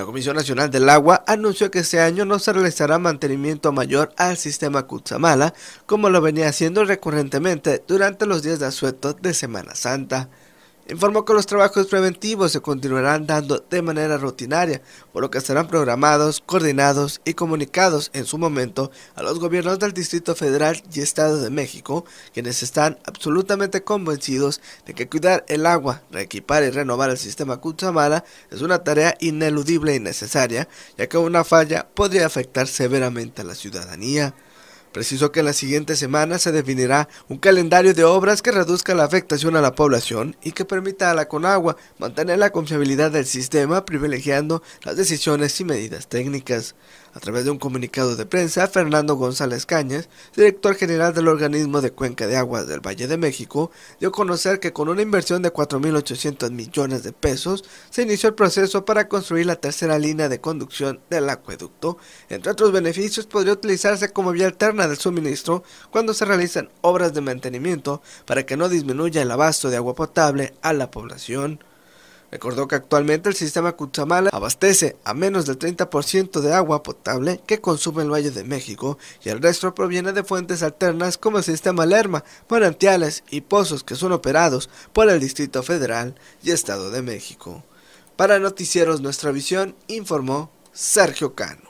La Comisión Nacional del Agua anunció que este año no se realizará mantenimiento mayor al sistema Cutzamala, como lo venía haciendo recurrentemente durante los días de asueto de Semana Santa informó que los trabajos preventivos se continuarán dando de manera rutinaria, por lo que serán programados, coordinados y comunicados en su momento a los gobiernos del Distrito Federal y Estado de México, quienes están absolutamente convencidos de que cuidar el agua, reequipar y renovar el sistema Cutzamala es una tarea ineludible y necesaria, ya que una falla podría afectar severamente a la ciudadanía. Preciso que en la siguiente semana se definirá un calendario de obras que reduzca la afectación a la población y que permita a la Conagua mantener la confiabilidad del sistema privilegiando las decisiones y medidas técnicas. A través de un comunicado de prensa, Fernando González Cañas, director general del organismo de Cuenca de Aguas del Valle de México, dio a conocer que con una inversión de 4.800 millones de pesos se inició el proceso para construir la tercera línea de conducción del acueducto. Entre otros beneficios, podría utilizarse como vía alterna del suministro cuando se realizan obras de mantenimiento para que no disminuya el abasto de agua potable a la población. Recordó que actualmente el sistema Cutzamala abastece a menos del 30% de agua potable que consume el Valle de México y el resto proviene de fuentes alternas como el sistema Lerma, manantiales y pozos que son operados por el Distrito Federal y Estado de México. Para Noticieros Nuestra Visión informó Sergio Cano.